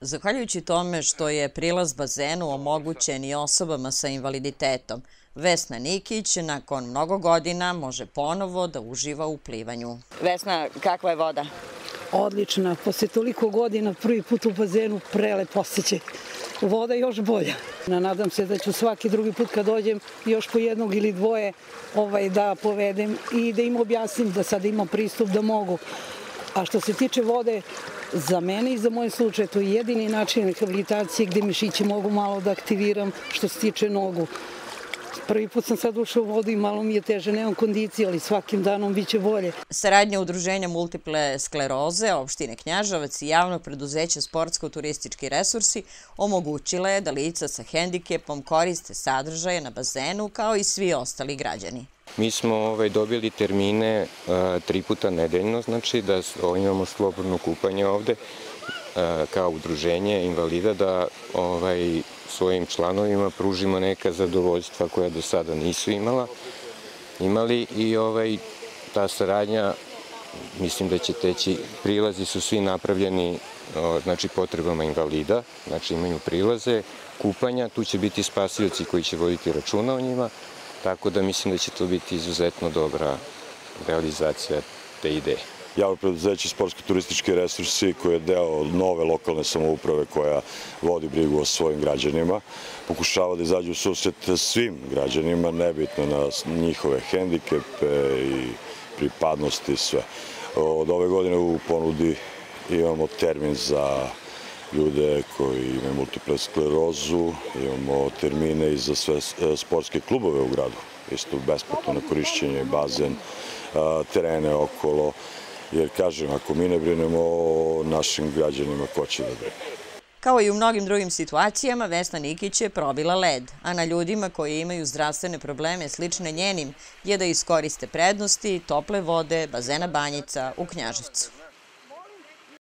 Zahvaljujući tome što je prilaz bazenu omogućen i osobama sa invaliditetom, Vesna Nikić nakon mnogo godina može ponovo da uživa u plivanju. Vesna, kakva je voda? Odlična. Posle toliko godina prvi put u bazenu prelep osjećaj. Voda je još bolja. Nadam se da ću svaki drugi put kad dođem još po jednog ili dvoje ovaj, da povedem i da im objasnim da sad imam pristup da mogu. A što se tiče vode, za mene i za moj slučaj to je jedini način rehabilitacije gde mišići mogu malo da aktiviram što se tiče nogu. Prvi put sam sad ušao u vodu i malo mi je teže, nemam kondicije, ali svakim danom biće bolje. Saradnja Udruženja multiple skleroze, opštine Knjažavac i javnog preduzeća Sportsko-turistički resursi omogućila je da lica sa hendikepom koriste sadržaje na bazenu kao i svi ostali građani. Mi smo ovaj, dobili termine a, tri puta nedeljno, znači da imamo slobodno kupanje ovde a, kao udruženje invalida da ovaj, svojim članovima pružimo neka zadovoljstva koja do sada nisu imala, imali i ovaj, ta saradnja mislim da će teći, prilazi su svi napravljeni znači potrebama invalida, znači imaju prilaze, kupanja, tu će biti spasioci koji će voditi računa o njima, tako da mislim da će to biti izuzetno dobra realizacija te ideje javno preduzeće sportsko-turistički resursi koji je deo nove lokalne samouprave koja vodi brigu o svojim građanima. Pokušava da izađe u susret svim građanima, nebitno na njihove hendikepe i pripadnosti i sve. Od ove godine u ponudi imamo termin za ljude koji imaju multiple sklerozu, imamo termine i za sve sportske klubove u gradu. Isto besplatno na korišćenje, bazen, terene okolo jer kažem, ako mi ne brinemo o našim građanima, ko će da brine? Kao i u mnogim drugim situacijama, Vesna Nikić je probila led, a na ljudima koji imaju zdravstvene probleme slične njenim je da iskoriste prednosti tople vode bazena Banjica u Knjaževcu.